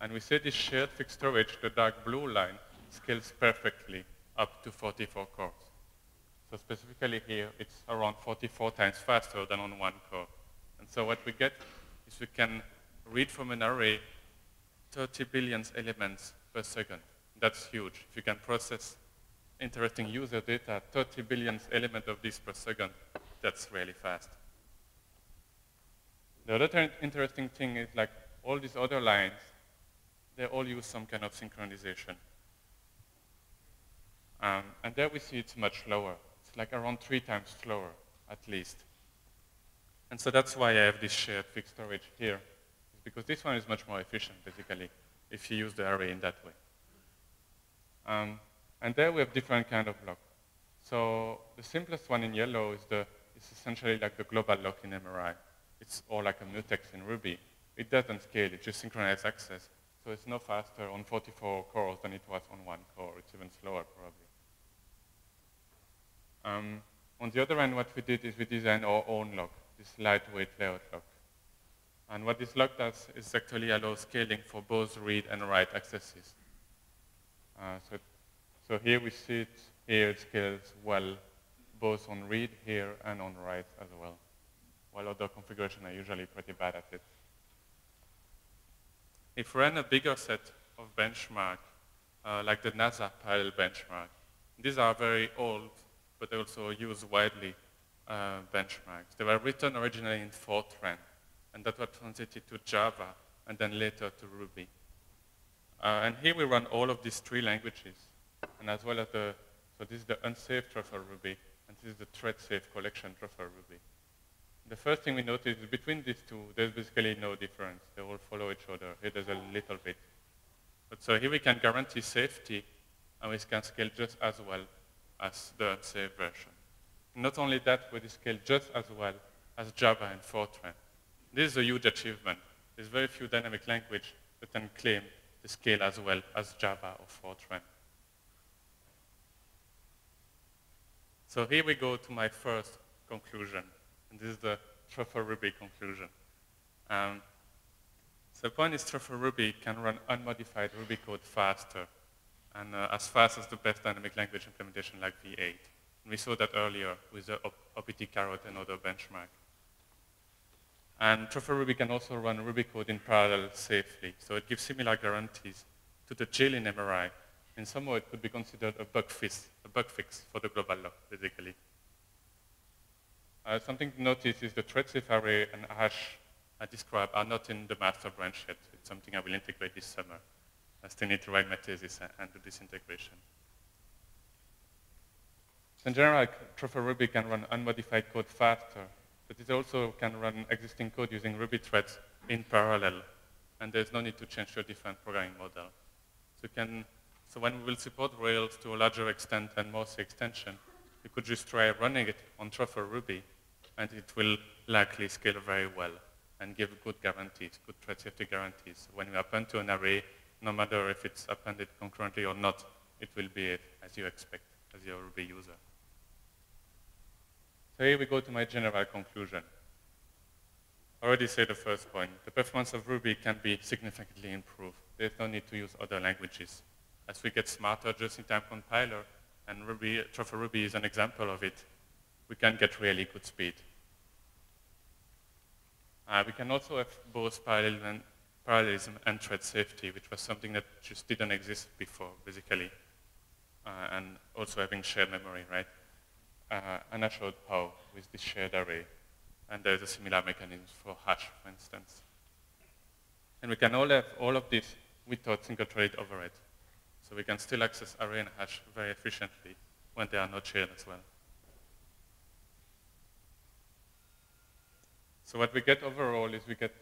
Speaker 1: And we see this shared fixed storage, the dark blue line, scales perfectly up to 44 cores. So specifically here, it's around 44 times faster than on one core. And so what we get is we can read from an array 30 billion elements per second. That's huge. If you can process interesting user data, 30 billion elements of this per second, that's really fast. The other interesting thing is like all these other lines, they all use some kind of synchronization. Um, and there we see it's much lower. It's like around three times slower, at least. And so that's why I have this shared fixed storage here, because this one is much more efficient, basically, if you use the array in that way. Um, and there we have different kind of lock. So the simplest one in yellow is, the, is essentially like the global lock in MRI. It's all like a mutex in Ruby. It doesn't scale, it just synchronizes access. So it's no faster on 44 cores than it was on one core. It's even slower, probably. Um, on the other end, what we did is we designed our own lock, this lightweight layout lock. And what this lock does is actually allow scaling for both read and write accesses. Uh, so, so here we see it, here it scales well, both on read here and on write as well, while other configurations are usually pretty bad at it. If we run a bigger set of benchmark, uh, like the NASA parallel benchmark, these are very old, but they also use widely uh, benchmarks. They were written originally in Fortran, and that was translated to Java, and then later to Ruby. Uh, and here we run all of these three languages, and as well as the, so this is the unsafe truffle Ruby, and this is the thread-safe collection truffle Ruby. The first thing we notice is between these two, there's basically no difference. They all follow each other. Here there's a little bit. But so here we can guarantee safety, and we can scale just as well as the unsafe version. Not only that, we scale just as well as Java and Fortran. This is a huge achievement. There's very few dynamic language that can claim to scale as well as Java or Fortran. So here we go to my first conclusion, and this is the Truffle Ruby conclusion. Um, so the point is Truffle Ruby can run unmodified Ruby code faster, and uh, as fast as the best dynamic language implementation like V8. And we saw that earlier with the Optcarrot and other benchmark. And Truffle Ruby can also run Ruby code in parallel safely. So it gives similar guarantees to the GIL in MRI. In some way, it could be considered a bug fix, a bug fix for the global lock, basically. Uh, something to notice is the thread safe array and hash I described are not in the master branch yet. It's something I will integrate this summer. I still need to write my thesis and do this integration. In general, Truffle Ruby can run unmodified code faster but it also can run existing code using Ruby threads in parallel, and there's no need to change your different programming model. So, you can, so when we will support Rails to a larger extent and more extension, you could just try running it on Truffle Ruby, and it will likely scale very well and give good guarantees, good safety guarantees. When you append to an array, no matter if it's appended concurrently or not, it will be as you expect as your Ruby user. So here we go to my general conclusion. I already said the first point. The performance of Ruby can be significantly improved. There's no need to use other languages. As we get smarter just-in-time compiler, and Ruby, Truffle Ruby is an example of it, we can get really good speed. Uh, we can also have both parallelism, and thread safety, which was something that just didn't exist before, basically. Uh, and also having shared memory, right? uh, and I showed how with this shared array. And there's a similar mechanism for hash, for instance. And we can all have all of this without single-threaded overhead. So we can still access array and hash very efficiently when they are not shared as well. So what we get overall is we get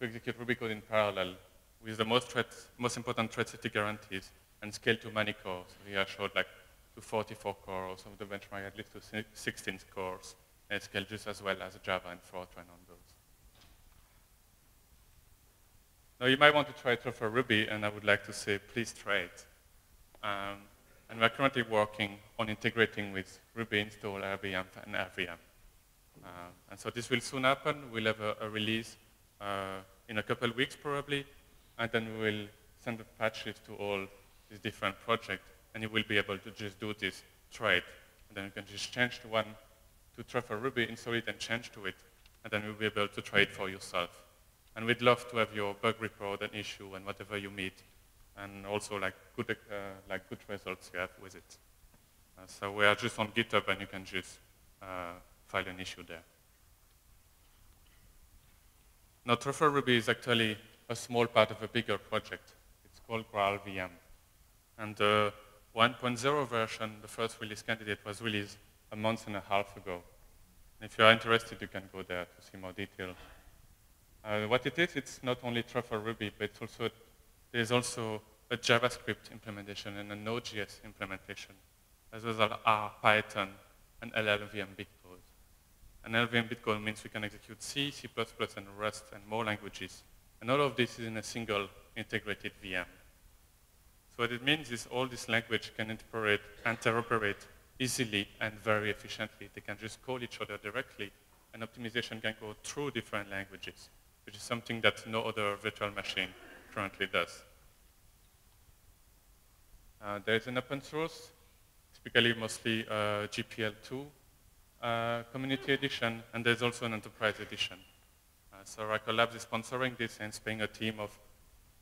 Speaker 1: to execute Ruby code in parallel with the most, most important thread safety guarantees and scale to many cores. Here I showed like to 44 cores, of the benchmark at least to 16 cores, and scale just as well as Java and Fortran on those. Now you might want to try Truffle Ruby, and I would like to say, please try it. Um, and we're currently working on integrating with Ruby install, RVM, and RVM. Uh, and so this will soon happen. We'll have a, a release uh, in a couple of weeks probably, and then we will send the patches to all these different projects and you will be able to just do this try it, And then you can just change to one to Truffle Ruby, install it and change to it, and then you'll be able to try it for yourself. And we'd love to have your bug report and issue and whatever you meet, and also like good, uh, like good results you have with it. Uh, so we are just on GitHub, and you can just uh, file an issue there. Now, Truffle Ruby is actually a small part of a bigger project. It's called GraalVM. And the 1.0 version, the first release candidate, was released a month and a half ago. And if you're interested, you can go there to see more detail. Uh, what it is, it's not only Truffle Ruby, but also, there's also a JavaScript implementation and a Node.js implementation, as well as R, Python, and LLVM bitcode. And LLVM bitcode means we can execute C, C++, and Rust, and more languages. And all of this is in a single integrated VM. So what it means is all this language can interoperate, interoperate easily and very efficiently. They can just call each other directly, and optimization can go through different languages, which is something that no other virtual machine currently does. Uh, there's an open source, typically mostly uh, GPL2 uh, community edition, and there's also an enterprise edition. Uh, so Oracle Labs is sponsoring this and it's paying a team of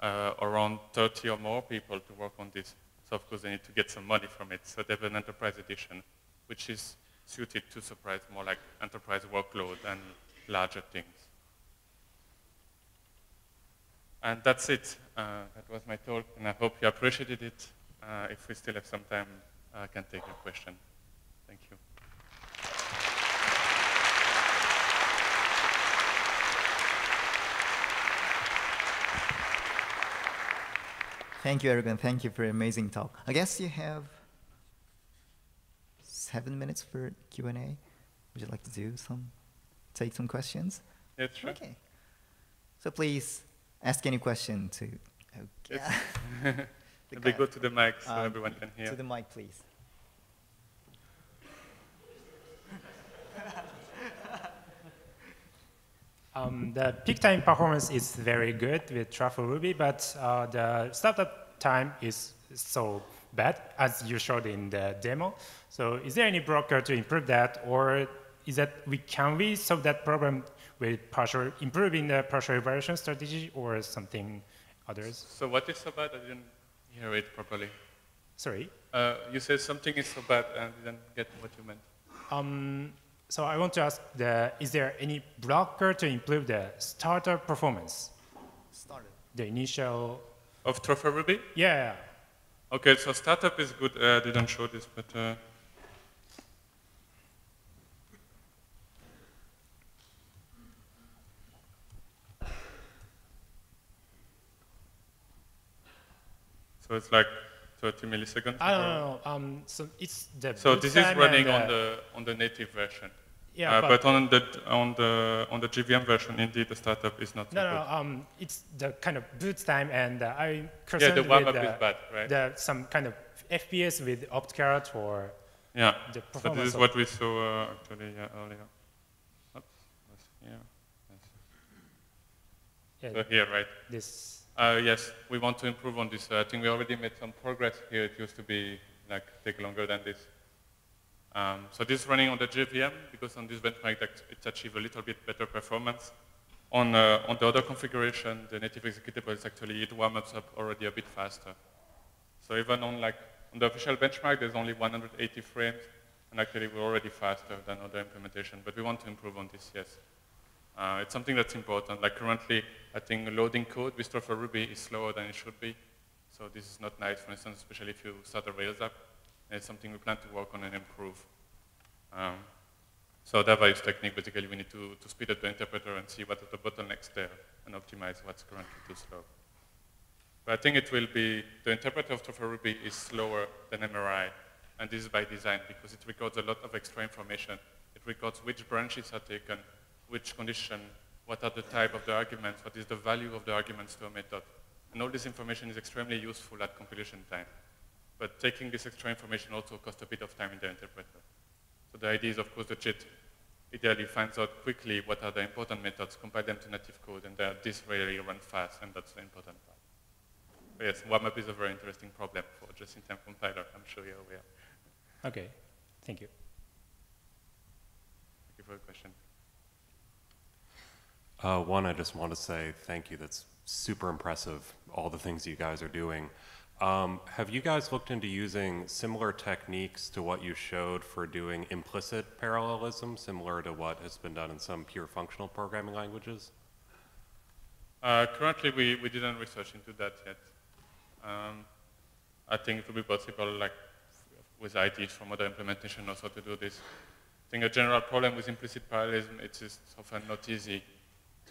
Speaker 1: uh, around 30 or more people to work on this. So of course they need to get some money from it. So they have an enterprise edition, which is suited to support more like enterprise workload and larger things. And that's it. Uh, that was my talk, and I hope you appreciated it. Uh, if we still have some time, I can take a question. Thank you.
Speaker 2: Thank you, Eric, thank you for an amazing talk. I guess you have seven minutes for Q&A. Would you like to do some, take some questions?
Speaker 1: Yes, sure.
Speaker 2: Okay. So please ask any question to, okay.
Speaker 1: Yes. [LAUGHS] Maybe go to the mic so
Speaker 2: um,
Speaker 1: everyone can hear.
Speaker 2: To the mic, please. [LAUGHS]
Speaker 3: Um, the peak time performance is very good with Truffle Ruby, but uh, the startup time is so bad, as you showed in the demo. So is there any broker to improve that, or is that we can we solve that problem with partial improving the partial evaluation strategy or something others?
Speaker 1: So what is so bad? I didn't hear it properly.
Speaker 3: Sorry.
Speaker 1: Uh, you said something is so bad, and I didn't get what you meant.
Speaker 3: Um, so I want to ask, the, is there any blocker to improve the startup performance?
Speaker 2: Started.
Speaker 3: The initial,
Speaker 1: Of Truffle Ruby?
Speaker 3: yeah,
Speaker 1: Okay, so startup is good. Uh, I didn't show this, but uh, so it's like 30 milliseconds.
Speaker 3: I don't know. Um, so it's the
Speaker 1: So this is running on the on the native version.
Speaker 3: yeah,
Speaker 1: Uh,
Speaker 3: but,
Speaker 1: but on the on the on the JVM version, indeed, the startup is not so
Speaker 3: no,
Speaker 1: good.
Speaker 3: no, um, it's the kind of boot time, and uh, I
Speaker 1: Yeah,
Speaker 3: concerned
Speaker 1: the warm up
Speaker 3: with
Speaker 1: is bad, right?
Speaker 3: the some kind of FPS with OptCarrot or
Speaker 1: yeah.
Speaker 3: the
Speaker 1: So
Speaker 3: performance.
Speaker 1: this is what we saw uh, actually yeah, earlier. Oops, here. Yes.
Speaker 3: yeah,
Speaker 1: So here, right?
Speaker 3: this.
Speaker 1: Uh, yes, we want to improve on this. Uh, I think we already made some progress here. It used to be like take longer than this. Um, so this is running on the JVM because on this benchmark it's achieved a little bit better performance. On, uh, on the other configuration, the native executable is actually it warms up already a bit faster. So even on like on the official benchmark, there's only 180 frames, and actually we're already faster than other implementation. But we want to improve on this, yes. Uh, it's something that's important. Like currently, I think loading code with Truffle Ruby is slower than it should be. So this is not nice, for instance, especially if you start a Rails app. And it's something we plan to work on and improve. Um, so that various technique, basically we need to, to speed up the interpreter and see what are the bottlenecks there and optimize what's currently too slow. But I think it will be, the interpreter of Truffle Ruby is slower than MRI. And this is by design because it records a lot of extra information. It records which branches are taken, which condition, what are the type of the arguments, what is the value of the arguments to a method. And all this information is extremely useful at compilation time. But taking this extra information also costs a bit of time in the interpreter. So the idea is, of course, the JIT ideally finds out quickly what are the important methods, compile them to native code, and that this really run fast, and that's the important part. But yes, warm-up is a very interesting problem for just-in-time compiler. I'm sure you're aware.
Speaker 3: Okay, thank you.
Speaker 1: Thank you for the question.
Speaker 4: Uh, one, I just want to say thank you. That's super impressive, all the things you guys are doing. Um, have you guys looked into using similar techniques to what you showed for doing implicit parallelism, similar to what has been done in some pure functional programming languages?
Speaker 1: Uh, currently, we, we didn't research into that yet. Um, I think it would be possible, like with ideas from other implementation, also to do this. I think a general problem with implicit parallelism it's just often not easy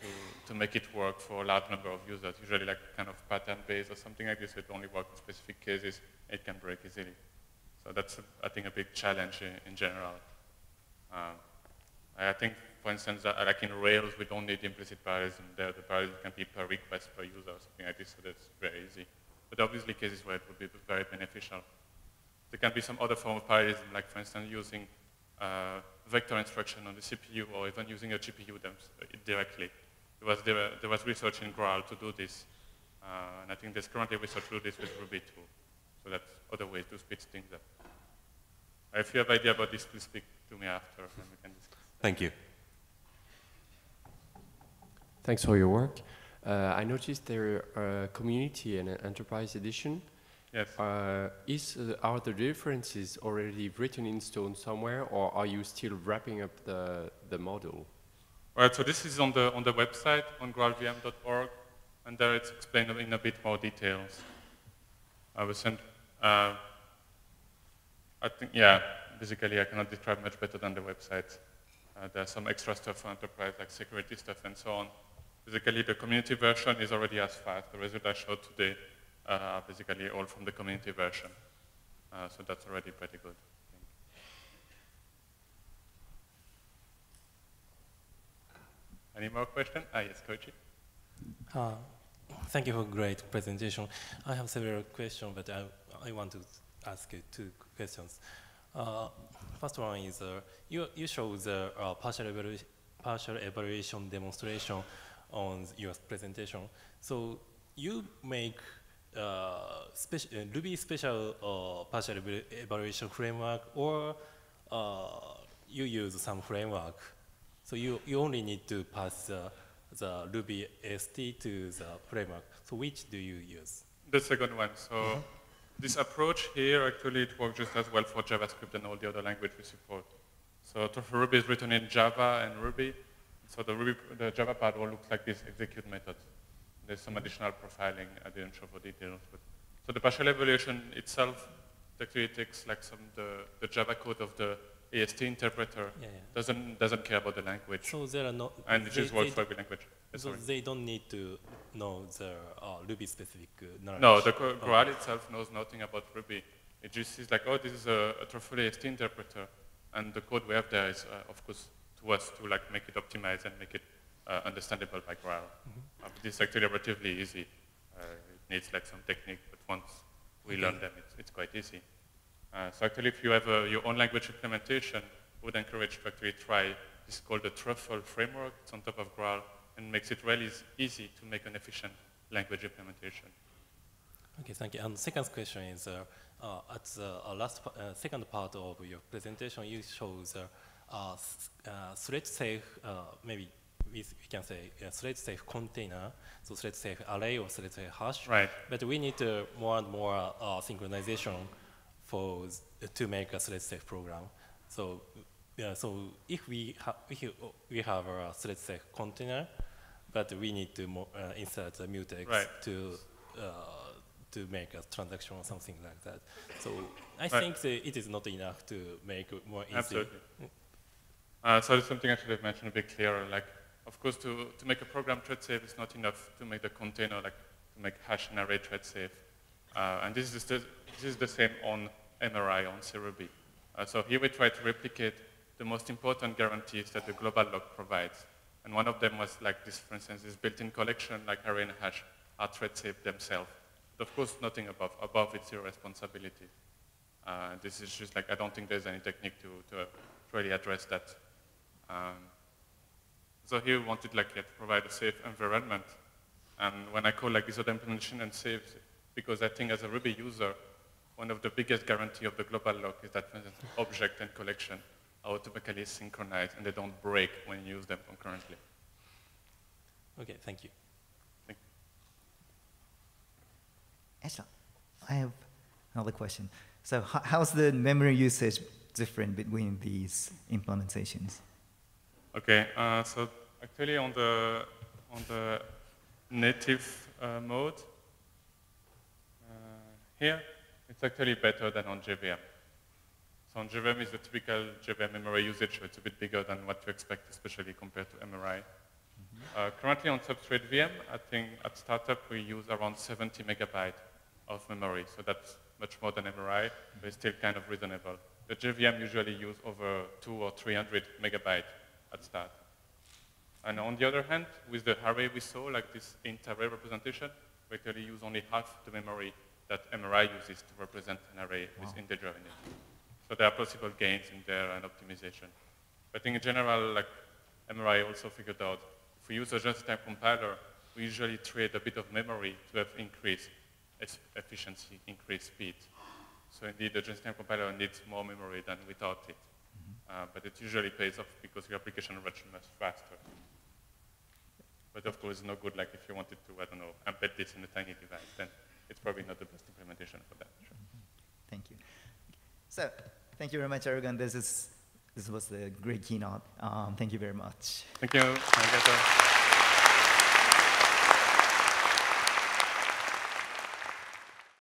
Speaker 1: to, to make it work for a large number of users. Usually, like kind of pattern-based or something like this, it only works in specific cases. It can break easily. So that's, I think, a big challenge in, in general. Um, I think, for instance, that, like in Rails, we don't need implicit parallelism there. The parallelism can be per request per user or something like this, so that's very easy. But obviously cases where it would be very beneficial. There can be some other form of parallelism, like for instance, using uh, vector instruction on the CPU or even using a GPU uh, directly. There was, there, there was research in Graal to do this, uh, and I think there's currently research to do this with Ruby too. So that's other ways to speed things up. If you have idea about this, please speak to me after, and we can discuss.
Speaker 4: Thank you.
Speaker 5: Thanks for your work. Uh, I noticed there are a community and an enterprise edition.
Speaker 1: Yes.
Speaker 5: Uh, is, uh, are the differences already written in stone somewhere, or are you still wrapping up the, the model?
Speaker 1: So this is on the, on the website, on graalvm.org, and there it's explained in a bit more details. I will send, uh, I think, yeah, basically I cannot describe much better than the website. Uh, there's some extra stuff for enterprise, like security stuff and so on. Basically, the community version is already as fast. The result I showed today uh, are basically all from the community version. Uh, so that's already pretty good. I think. Any more questions? Ah, yes, Koichi.
Speaker 6: Uh, Thank you for a great presentation. I have several questions, but I, I want to ask you two questions. Uh, first one is uh, you, you show the uh, partial, evalu partial evaluation demonstration on your presentation. So you make uh, speci uh, Ruby special uh, partial evaluation framework, or uh, you use some framework So you, you only need to pass uh, the Ruby AST to the framework. So which do you use?
Speaker 1: The second one. So this approach here, actually, it works just as well for JavaScript and all the other language we support. So Truffle Ruby is written in Java and Ruby. So the, Ruby, the Java part all looks like this execute method. There's some additional profiling. I didn't show for details. But so the partial evaluation itself actually takes like some the, the Java code of the AST interpreter.
Speaker 6: Yeah, yeah.
Speaker 1: Doesn't doesn't care about the language,
Speaker 6: So there are no.
Speaker 1: and it
Speaker 6: they,
Speaker 1: just works for every language.
Speaker 6: So
Speaker 1: sorry.
Speaker 6: they don't need to know the uh, Ruby specific uh, knowledge.
Speaker 1: No, the Gro-
Speaker 6: Oh.
Speaker 1: Itself knows nothing about Ruby. It just is like, oh, this is a, a Truffle AST interpreter, and the code we have there is, uh, of course, to us to like make it optimized and make it uh, understandable by Graal.
Speaker 6: Mm-hmm.
Speaker 1: Uh, this is actually relatively easy. Uh, it needs like some technique, but once we learn them, it's, it's quite easy. Uh, so actually, if you have uh, your own language implementation, I would encourage to actually try this is called the Truffle framework. It's on top of Graal and makes it really easy to make an efficient language implementation.
Speaker 6: Okay, thank you. And the second question is, uh, uh, at the uh, last, uh, second part of your presentation, you show the uh, uh, thread-safe, uh, maybe we, we can say uh, thread-safe container, so thread-safe array or thread-safe hash.
Speaker 1: Right.
Speaker 6: But we need uh, more and more uh, synchronization for to make a thread-safe program. So, yeah, so if we, ha- if we have a thread-safe container, but we need to mo- uh, insert a mutex
Speaker 1: Right.
Speaker 6: to uh, to make a transaction or something like that. So I
Speaker 1: Right.
Speaker 6: think that it is not enough to make it more easy.
Speaker 1: Absolutely. Uh, so that's something I should have mentioned a bit clearer. Like, of course, to, to make a program thread safe, is not enough to make the container, like to make hash and array thread safe. Uh, and this is, the, this is the same on MRI, on CRuby. Uh, so here we try to replicate the most important guarantees that the global lock provides. And one of them was like this, for instance, this built-in collection, like array and hash, are thread safe themselves. But of course, nothing above. Above, it's your responsibility. Uh, this is just like, I don't think there's any technique to, to, really address that. Um, so here we wanted like yeah, to provide a safe environment. And when I call like this other implementation and safe, because I think as a Ruby user, one of the biggest guarantee of the global lock is that for instance, object and collection are automatically synchronized and they don't break when you use them concurrently.
Speaker 6: Okay, thank you.
Speaker 2: Excellent. I have another question. So how's the memory usage different between these implementations?
Speaker 1: Okay, uh, so actually on the on the native uh, mode here, it's actually better than on JVM. So on JVM is the typical JVM memory usage, so it's a bit bigger than what you expect, especially compared to MRI. Uh, currently on Substrate VM, I think at startup we use around 70 megabyte of memory, so that's much more than MRI, but it's still kind of reasonable. The JVM usually use over two or 300 megabyte at start. And on the other hand, with the array we saw, like this int array representation, we actually use only half the memory that MRI uses to represent an array with integer in it. So there are possible gains in there and optimization. But in general, like MRI also figured out, if we use a just-in-time compiler, we usually trade a bit of memory to have increased efficiency, increased speed. So indeed, the just-in-time compiler needs more memory than without it. Uh, but it usually pays off because your application runs much faster. But of course, it's no good like if you wanted to, I don't know, embed this in a tiny device, then it's probably not the best implementation for that. Sure.
Speaker 2: Thank you. So thank you very much, Eregon. This is this was a great keynote. Um, thank you very much.
Speaker 1: Thank you.